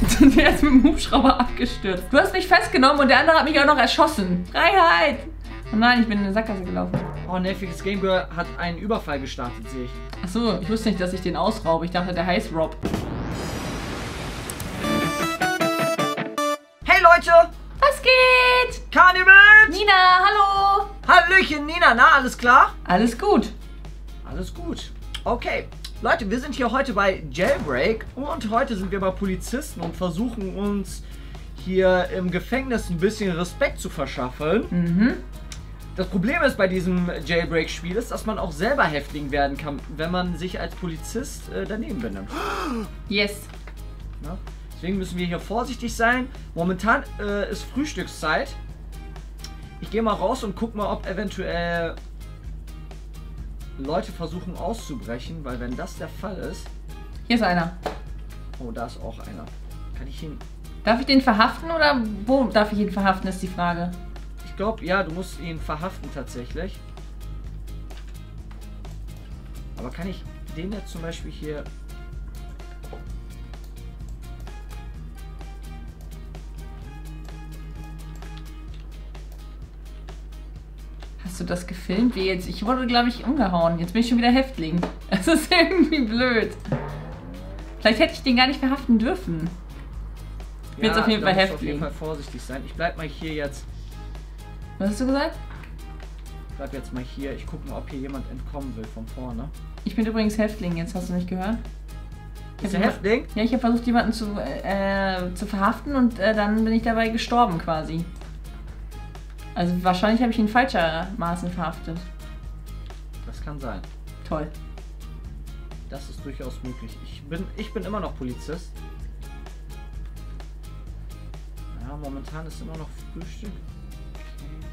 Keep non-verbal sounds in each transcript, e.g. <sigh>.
<laughs> der ist mit dem Hubschrauber abgestürzt. Du hast mich festgenommen und der andere hat mich auch noch erschossen. Freiheit! Oh nein, ich bin in eine Sackgasse gelaufen. Oh, nerviges Game Girl hat einen Überfall gestartet, sehe ich. Achso, ich wusste nicht, dass ich den ausraube. Ich dachte, der heißt Rob. Hey Leute! Was geht? Carnival! Nina, hallo! Hallöchen, Nina, na, alles klar? Alles gut. Alles gut. Okay. Leute, wir sind hier heute bei Jailbreak und heute sind wir bei Polizisten und versuchen uns hier im Gefängnis ein bisschen Respekt zu verschaffen. Mhm. Das Problem ist bei diesem Jailbreak-Spiel ist, dass man auch selber Häftling werden kann, wenn man sich als Polizist äh, daneben benimmt. <gasps> Yes. Ne? Deswegen müssen wir hier vorsichtig sein. Momentan äh, ist Frühstückszeit. Ich gehe mal raus und guck mal, ob eventuell Leute versuchen auszubrechen, weil wenn das der Fall ist... Hier ist einer. Oh, da ist auch einer. Kann ich ihn... Darf ich den verhaften oder wo darf ich ihn verhaften, ist die Frage. Ich glaube, ja, du musst ihn verhaften tatsächlich. Aber kann ich den jetzt zum Beispiel hier... Hast du das gefilmt? Wie jetzt? Ich wurde, glaube ich, umgehauen. Jetzt bin ich schon wieder Häftling. <laughs> Das ist irgendwie blöd. Vielleicht hätte ich den gar nicht verhaften dürfen. Ich bin jetzt auf jeden Fall du auf jeden Häftling. Fall vorsichtig sein. Ich bleib mal hier jetzt... Was hast du gesagt? Bleib jetzt mal hier. Ich gucke mal, ob hier jemand entkommen will von vorne. Ich bin übrigens Häftling, jetzt hast du nicht gehört? Ich Ist hab der jemand- Häftling? Ja, ich habe versucht, jemanden zu, äh, zu verhaften und äh, dann bin ich dabei gestorben quasi. Also wahrscheinlich habe ich ihn falschermaßen verhaftet. Das kann sein. Toll. Das ist durchaus möglich. Ich bin, ich bin immer noch Polizist. Ja, momentan ist immer noch Frühstück. Okay.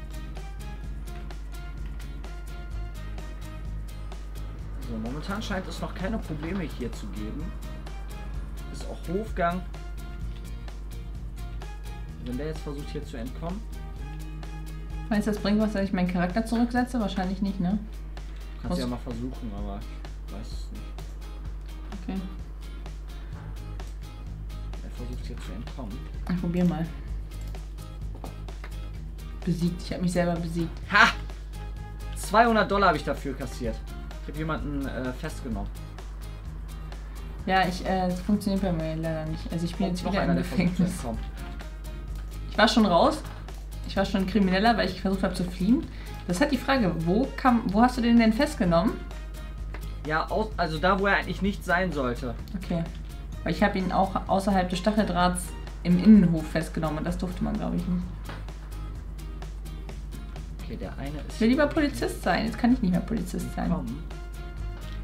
So, momentan scheint es noch keine Probleme hier zu geben. Ist auch Hofgang. Wenn der jetzt versucht hier zu entkommen, Meinst du, das bringt was, wenn ich meinen Charakter zurücksetze? Wahrscheinlich nicht, ne? kannst du ja mal versuchen, aber ich weiß es nicht. Okay. Er versucht hier zu entkommen. Ich probier mal. Besiegt. Ich habe mich selber besiegt. Ha! 200 Dollar habe ich dafür kassiert. Ich habe jemanden äh, festgenommen. Ja, ich, äh, funktioniert bei mir leider nicht. Also ich bin jetzt Noch wieder im Gefängnis. Ich war schon raus. Ich war schon Krimineller, weil ich versucht habe zu fliehen. Das hat die Frage, wo kam, wo hast du den denn festgenommen? Ja, aus, also da, wo er eigentlich nicht sein sollte. Okay. Weil ich habe ihn auch außerhalb des Stacheldrahts im Innenhof festgenommen und das durfte man, glaube ich, nicht. Okay, der eine ist Ich will lieber Polizist sein. Jetzt kann ich nicht mehr Polizist sein. gekommen.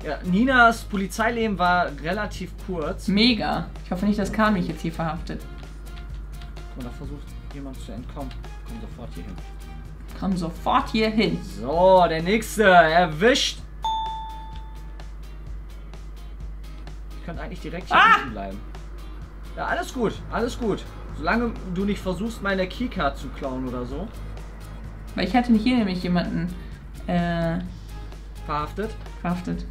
Ja, Ninas Polizeileben war relativ kurz. Mega. Ich hoffe nicht, dass Karl mich jetzt hier verhaftet. Da versucht jemand zu entkommen. Komm sofort hier hin. Komm sofort hier hin. So, der nächste. Erwischt. Ich könnte eigentlich direkt hier Ah! unten bleiben. Ja, alles gut. Alles gut. Solange du nicht versuchst, meine Keycard zu klauen oder so. Weil ich hatte hier nämlich jemanden äh, Verhaftet. verhaftet.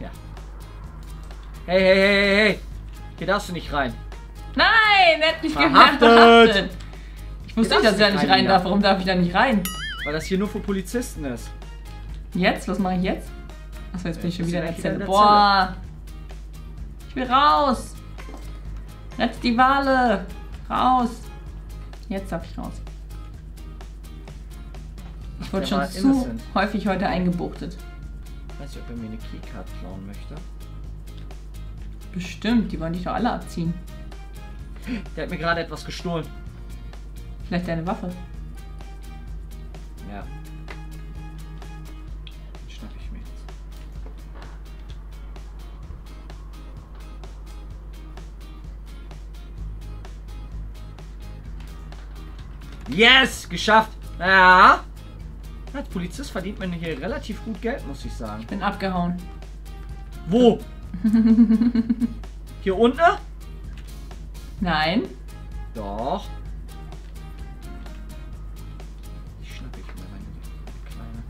Ja. Hey, hey, hey, hey, hey. Hier darfst du nicht rein. Nein, er hat mich Verhaftet. verhaftet. Ich wusste nicht, dass ich da nicht rein darf. Warum darf ich da nicht rein? Weil das hier nur für Polizisten ist. Jetzt? Was mache ich jetzt? Achso, jetzt bin ich schon wieder in der Zelle. Boah. Ich will raus. Rettet die Wale. Raus. Jetzt darf ich raus. Ich wurde schon zu innocent. häufig heute eingebuchtet. Ich weiß nicht, ob er mir eine Keycard klauen möchte. Bestimmt, die wollen dich doch alle abziehen. Der hat mir gerade etwas gestohlen. Vielleicht deine Waffe. Ja. Den schnapp ich mir jetzt. Yes! Geschafft! Ja! Als Polizist verdient man hier relativ gut Geld, muss ich sagen. Ich bin abgehauen. Wo? <laughs> Hier unten? Nein. Doch. Ich schnapp ich mir meine kleine.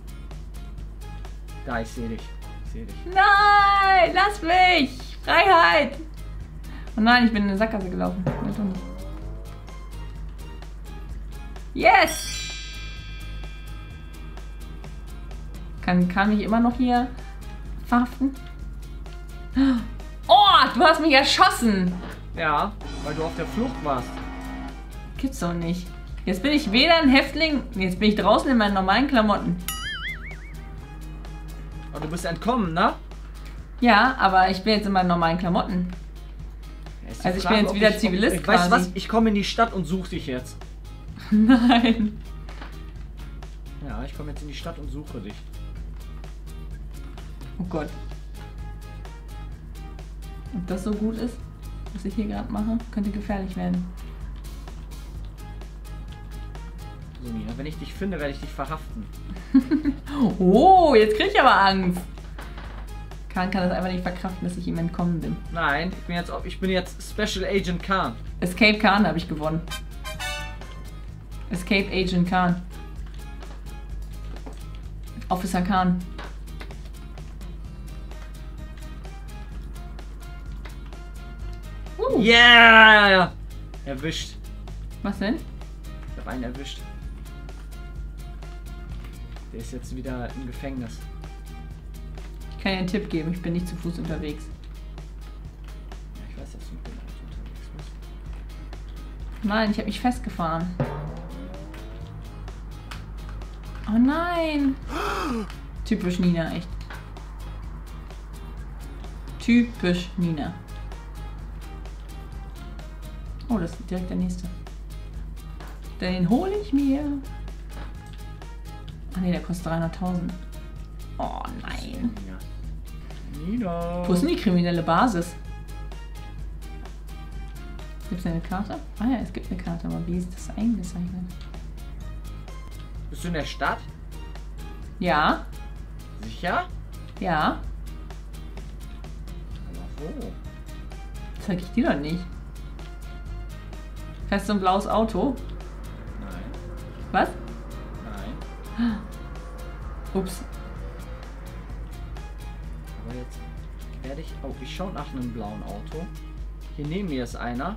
Da, ich sehe dich. Ich sehe dich. Nein, lass mich. Freiheit. Oh nein, ich bin in eine Sackgasse gelaufen. Yes! Kann, kann ich immer noch hier verhaften? Oh, du hast mich erschossen! Ja, weil du auf der Flucht warst. Gibt's doch nicht. Jetzt bin ich weder ein Häftling, jetzt bin ich draußen in meinen normalen Klamotten. Aber du bist entkommen, ne? Ja, aber ich bin jetzt in meinen normalen Klamotten. Also ich bin jetzt ob wieder ich- Zivilist ich, Weißt du was? Ich komme in die Stadt und suche dich jetzt. <laughs> Nein. Ja, ich komme jetzt in die Stadt und suche dich. Oh Gott. Ob das so gut ist, was ich hier gerade mache, könnte gefährlich werden. So, Nina, wenn ich dich finde, werde ich dich verhaften. <laughs> Oh, jetzt krieg ich aber Angst. Khan kann das einfach nicht verkraften, dass ich ihm entkommen bin. Nein, ich bin jetzt, ich bin jetzt Special Agent Khan. Escape Khan habe ich gewonnen. Escape Agent Khan. Officer Khan. Yeah! Erwischt. Was denn? Ich habe einen erwischt. Der ist jetzt wieder im Gefängnis. Ich kann dir einen Tipp geben, ich bin nicht zu Fuß unterwegs. Ja, ich weiß, dass du mit dem Auto unterwegs bist. Nein, ich habe mich festgefahren. Oh nein! <gasps> Typisch Nina, echt. Typisch Nina. Oh, das ist direkt der nächste. Den hole ich mir. Ach nee, der kostet 300.000. Oh nein. Wo ist denn die kriminelle Basis? Gibt es eine Karte? Ah ja, es gibt eine Karte, aber wie ist das eingezeichnet? Bist du in der Stadt? Ja, Sicher? ja. Aber wo? Zeig ich dir doch nicht. Fährst du ein blaues Auto? Nein. Was? Nein. Ups. Aber jetzt werde ich. Oh, ich schaue nach einem blauen Auto. Hier neben mir ist einer.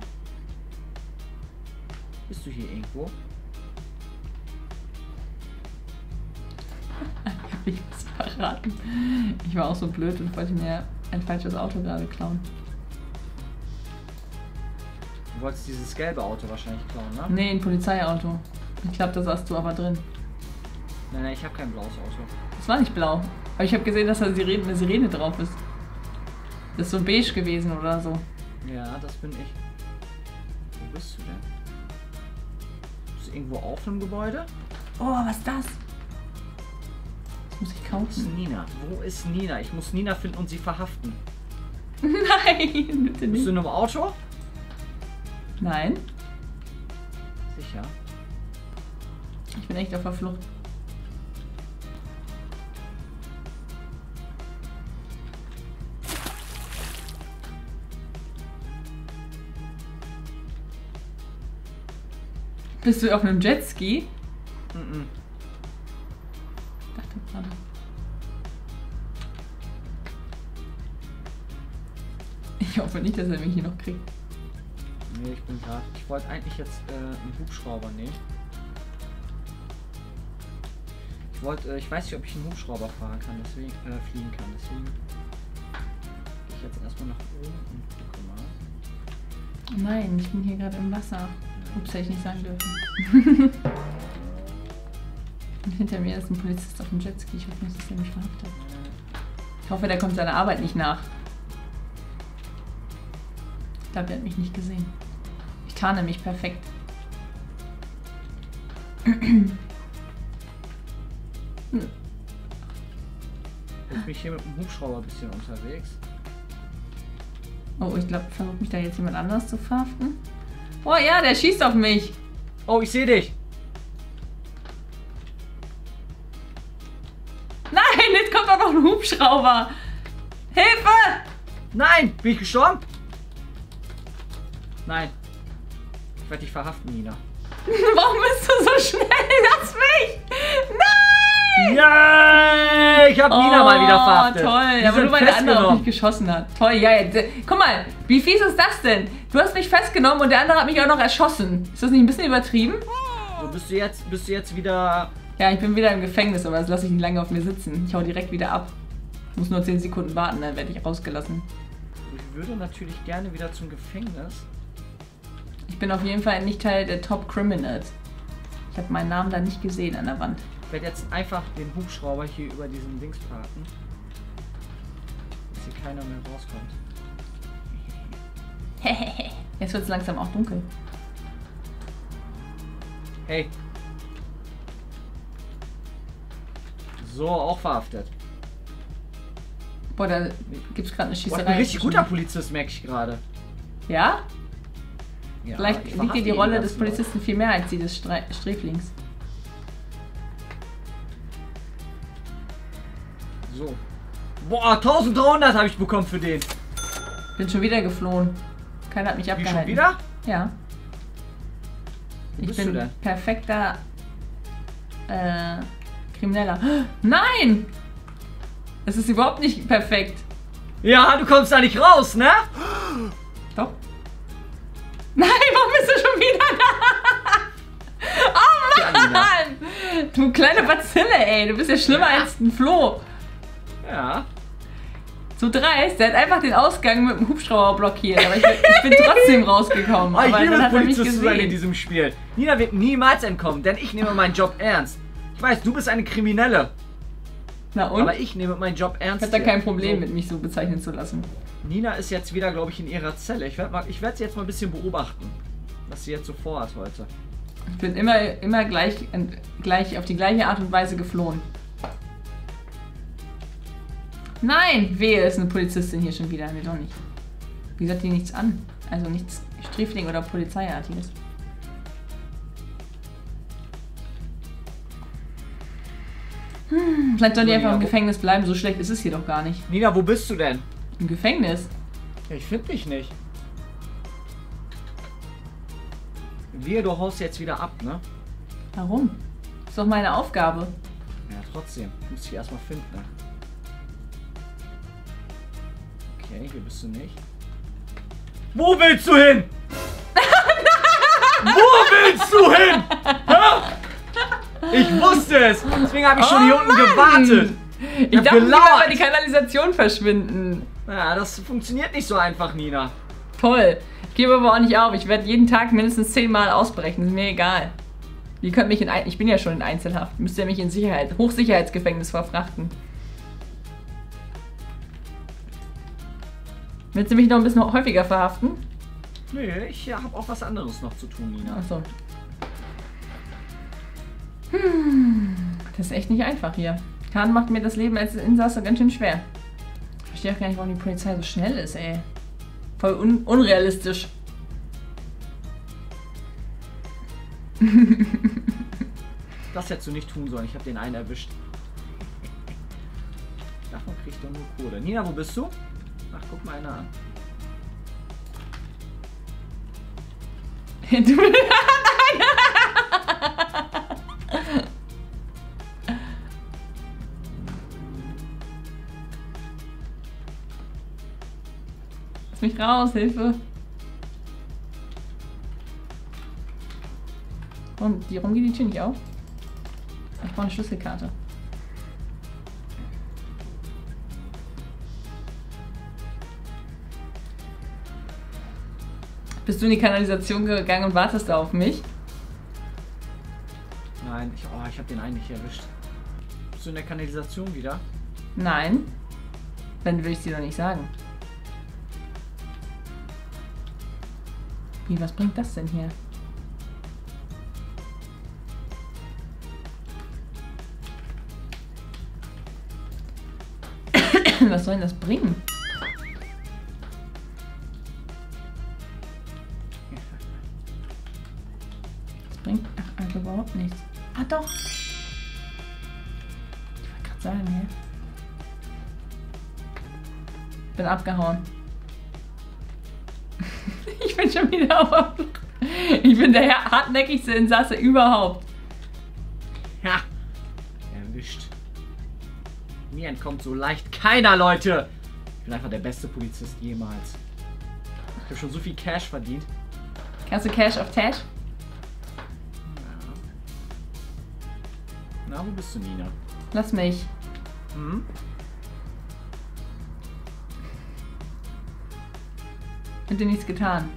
Bist du hier irgendwo? <laughs> Ich hab dich was verraten. Ich war auch so blöd und wollte mir ein falsches Auto gerade klauen. Du wolltest dieses gelbe Auto wahrscheinlich klauen, ne? Nee, ein Polizeiauto. Ich glaube, da saßt du aber drin. Nein, nein, ich habe kein blaues Auto. Das war nicht blau. Aber ich habe gesehen, dass da Sirene, eine Sirene drauf ist. Das ist so beige gewesen oder so. Ja, das bin ich. Wo bist du denn? Bist du irgendwo auf einem Gebäude? Oh, was ist das? Das muss ich Wo ist kaufen. Nina? Wo ist Nina? Ich muss Nina finden und sie verhaften. <laughs> Nein, bitte Bist nicht. du in einem Auto? Nein, Sicher. ich bin echt auf der Flucht. Bist du auf einem Jetski? Mhm. Ich dachte gerade. Ich hoffe nicht, dass er mich hier noch kriegt. Nee, ich bin gerade. Ich wollte eigentlich jetzt äh, einen Hubschrauber nehmen. Ich wollte, äh, ich weiß nicht, ob ich einen Hubschrauber fahren kann, deswegen äh, fliegen kann. Deswegen gehe ich jetzt erstmal nach oben und gucke mal. Oh nein, ich bin hier gerade im Wasser. Ups, hätte ich nicht sagen dürfen. <laughs> Und hinter mir ist ein Polizist auf dem Jetski. Ich hoffe nicht, dass er mich verhaftet. Ich hoffe, der kommt seiner Arbeit nicht nach. Ich glaube, der hat mich nicht gesehen. Ich tarne mich perfekt. Jetzt bin ich hier mit dem Hubschrauber ein bisschen unterwegs. Oh, ich glaube, versucht mich da jetzt jemand anders zu verhaften. Oh ja, der schießt auf mich. Oh, ich sehe dich! Nein, jetzt kommt auch noch ein Hubschrauber. Hilfe! Nein! Bin ich gestorben? Nein. Ich werde dich verhaften, Nina. <laughs> Warum bist du so schnell? Lass mich! Yay! Ich hab Nina mal wieder verhaftet. Oh, toll, Die aber nur weil der andere auf mich geschossen hat. Toll, ja, jetzt, äh, guck mal, wie fies ist das denn? Du hast mich festgenommen und der andere hat mich auch noch erschossen. Ist das nicht ein bisschen übertrieben? So, bist du jetzt, bist du jetzt wieder. Ja, ich bin wieder im Gefängnis, aber das lasse ich nicht lange auf mir sitzen. Ich hau direkt wieder ab. Muss nur 10 Sekunden warten, dann werde ich rausgelassen. Ich würde natürlich gerne wieder zum Gefängnis. Ich bin auf jeden Fall nicht Teil der Top Criminals. Ich habe meinen Namen da nicht gesehen an der Wand. Ich werde jetzt einfach den Hubschrauber hier über diesen Dings parken. Dass hier keiner mehr rauskommt. <laughs> Jetzt wird es langsam auch dunkel. Hey. So, auch verhaftet. Boah, da gibt es gerade eine Boah, ich Schießerei. bin ein richtig guter Polizist, merke ich gerade. Ja? Ja, Vielleicht ich liegt dir die Rolle des Polizisten viel mehr als die des Stre Sträflings. So. Boah, 1300 habe ich bekommen für den. Bin schon wieder geflohen. Keiner hat mich Wie abgehalten. schon wieder? Ja. Wo ich bin perfekter äh, Krimineller. <gasps> Nein! Es ist überhaupt nicht perfekt. Ja, du kommst da nicht raus, ne? Doch. Nein, warum bist du schon wieder da? Oh Ja. Mann! Du kleine Bazille, ey. Du bist ja schlimmer Ja. als ein Floh. Ja. So dreist, der hat einfach den Ausgang mit dem Hubschrauber blockiert. Aber ich bin, ich bin trotzdem rausgekommen. Oh, ich aber liebe Polizist zu sein in diesem Spiel. Nina wird niemals entkommen, denn ich nehme meinen Job ernst. Ich weiß, du bist eine Kriminelle, Na und? aber ich nehme meinen Job ich ernst. hab da hier. kein Problem So. mit, mich so bezeichnen zu lassen. Nina ist jetzt wieder, glaube ich, in ihrer Zelle. Ich werde ich werd sie jetzt mal ein bisschen beobachten, was sie jetzt so vorhat heute. Ich bin immer, immer gleich, gleich auf die gleiche Art und Weise geflohen. Nein, wehe, ist eine Polizistin hier schon wieder. Nee, doch nicht. Wie gesagt, die nichts an. Also nichts Sträfling oder Polizeiartiges. Vielleicht soll die einfach im Gefängnis bleiben. So schlecht ist es hier doch gar nicht. Nina, wo bist du denn? Im Gefängnis? Ja, ich finde dich nicht. Wir, du haust jetzt wieder ab, ne? Warum? Ist doch meine Aufgabe. Ja, trotzdem. Ich muss dich erstmal finden. Ne? Okay, hier bist du nicht. Wo willst du hin? <laughs> Wo willst du hin? Hä? Ich wusste es. Deswegen habe ich schon hier Oh, unten Mann. gewartet. Ich hab dachte, die gelauert. über die Kanalisation verschwinden. Ja, das funktioniert nicht so einfach, Nina. Toll. Ich gebe aber auch nicht auf. Ich werde jeden Tag mindestens zehnmal ausbrechen. Ist mir egal. Ihr könnt mich in ein ich bin ja schon in Einzelhaft. Müsst ihr mich in Sicherheit, Hochsicherheitsgefängnis verfrachten. Willst du mich noch ein bisschen häufiger verhaften? Nee, ich habe auch was anderes noch zu tun, Nina. Achso. Hm, das ist echt nicht einfach hier. Kahn macht mir das Leben als Insasse ganz schön schwer. Ich verstehe auch gar nicht, warum die Polizei so schnell ist, ey. Voll un unrealistisch. <laughs> Das hättest du nicht tun sollen. Ich habe den einen erwischt. Davon krieg ich doch nur Kohle. Nina, wo bist du? Ach, guck mal einer an. <laughs> Du Lass mich raus, Hilfe. Warum, die, warum geht die Tür nicht auf? Ich brauche eine Schlüsselkarte. Bist du in die Kanalisation gegangen und wartest da auf mich? Nein, ich, oh, ich habe den einen nicht erwischt. Bist du in der Kanalisation wieder? Nein. Dann will ich dir doch nicht sagen. Wie, was bringt das denn hier? <coughs> was soll denn das bringen? Das bringt ach, also überhaupt nichts. Ah doch. Ich wollte gerade sagen, ja. Bin abgehauen. Ich bin schon wieder auf. Ich bin der hartnäckigste Insasse überhaupt. Ja. Erwischt. Mir entkommt so leicht keiner, Leute. Ich bin einfach der beste Polizist jemals. Ich habe schon so viel Cash verdient. Kannst du Cash auf Tash? Na, wo bist du, Nina? Lass mich. Hm? Hat dir nichts getan.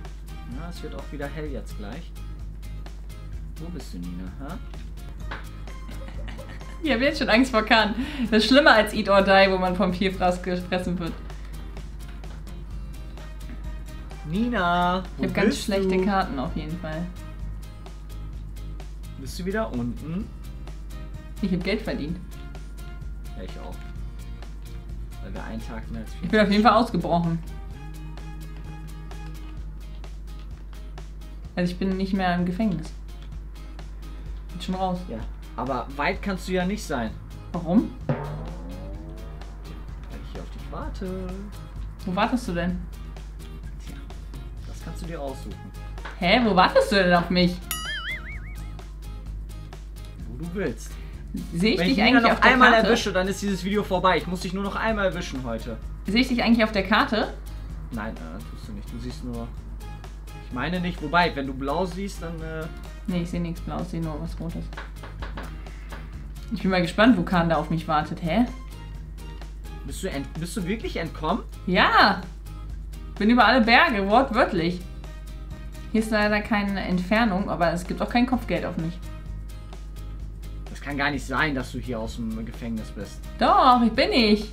Na, es wird auch wieder hell jetzt gleich. Wo bist du, Nina? Ha? <laughs> Ich habe jetzt schon Angst vor Kahn. Das ist schlimmer als Eat or Die, wo man vom Vielfraß gefressen wird. Nina! Ich habe ganz bist schlechte du? Karten auf jeden Fall. Bist du wieder unten? Ich habe Geld verdient. Ja, ich auch. Weil wir einen Tag mehr als Ich bin auf jeden Fall ausgebrochen. Also ich bin nicht mehr im Gefängnis. Bin schon raus. Ja. Aber weit kannst du ja nicht sein. Warum? Weil ich hier auf dich warte. Wo wartest du denn? Tja, das kannst du dir aussuchen. Hä, wo wartest du denn auf mich? Wo du willst. Sehe ich Wenn ich dich eigentlich noch auf der einmal Karte? erwische, dann ist dieses Video vorbei. Ich muss dich nur noch einmal erwischen heute. Sehe ich dich eigentlich auf der Karte? Nein, äh, tust du nicht. Du siehst nur. Ich meine nicht. Wobei, wenn du blau siehst, dann. Äh, Nee, ich sehe nichts Blaues, ich sehe nur was Rotes. Ich bin mal gespannt, wo Kahn da auf mich wartet. Hä? bist, du ent bist du wirklich entkommen? Ja! Bin über alle Berge, wortwörtlich. Hier ist leider keine Entfernung, aber es gibt auch kein Kopfgeld auf mich. Das kann gar nicht sein, dass du hier aus dem Gefängnis bist. Doch, ich bin ich.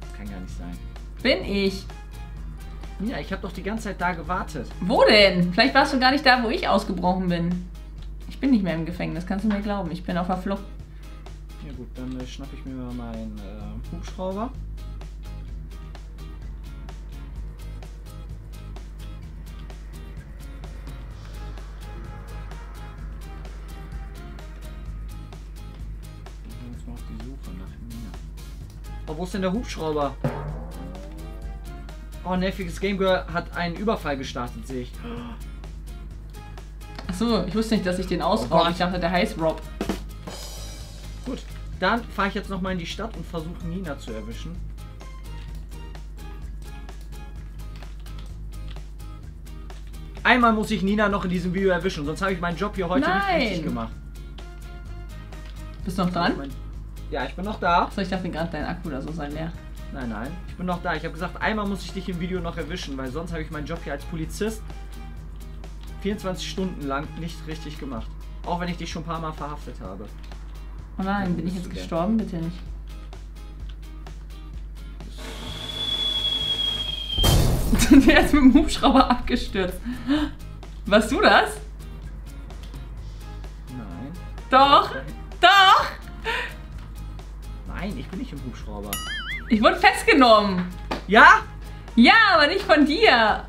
Das kann gar nicht sein. Bin ich. Nina, ich habe doch die ganze Zeit da gewartet. Wo denn? Vielleicht warst du gar nicht da, wo ich ausgebrochen bin. Ich bin nicht mehr im Gefängnis, kannst du mir glauben. Ich bin auf der Flucht. Ja gut, dann äh, schnapp ich mir mal meinen äh, Hubschrauber. Jetzt mal auf die Suche nach Nina. Oh, wo ist denn der Hubschrauber? Oh, nerviges Game Girl hat einen Überfall gestartet, sehe ich. Achso, ich wusste nicht, dass ich den Oh ausraube. Gott. ich dachte, der heißt Rob. Gut, dann fahre ich jetzt nochmal in die Stadt und versuche Nina zu erwischen. Einmal muss ich Nina noch in diesem Video erwischen, sonst habe ich meinen Job hier heute nicht Nein. richtig gemacht. Bist du noch dran? Ja, ich bin noch da. Achso, ich dachte gerade, dein Akku oder so sei leer. Nein, nein, ich bin noch da. Ich habe gesagt, einmal muss ich dich im Video noch erwischen, weil sonst habe ich meinen Job hier als Polizist 24 Stunden lang nicht richtig gemacht. Auch wenn ich dich schon ein paar Mal verhaftet habe. Oh nein, bin ich jetzt gestorben? Bitte nicht. <laughs> Der ist mit dem Hubschrauber abgestürzt. Warst du das? Nein. Doch! Doch! Nein, ich bin nicht im Hubschrauber. Ich wurde festgenommen. Ja? Ja, aber nicht von dir.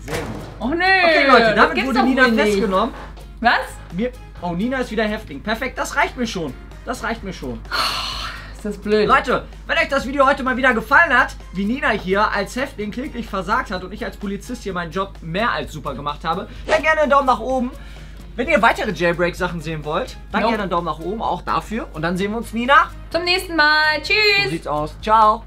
Sehr gut. Oh nö. Okay, Leute, damit wurde Nina wohl nicht. festgenommen. Was? Mir. Oh, Nina ist wieder Häftling. Perfekt, das reicht mir schon. Das reicht mir schon. Ist das blöd. Leute, wenn euch das Video heute mal wieder gefallen hat, wie Nina hier als Häftling kläglich versagt hat und ich als Polizist hier meinen Job mehr als super gemacht habe, dann gerne einen Daumen nach oben. Wenn ihr weitere Jailbreak-Sachen sehen wollt, dann Jo. gerne einen Daumen nach oben, auch dafür. Und dann sehen wir uns, Nina. Zum nächsten Mal. So Tschüss. sieht's aus. Ciao.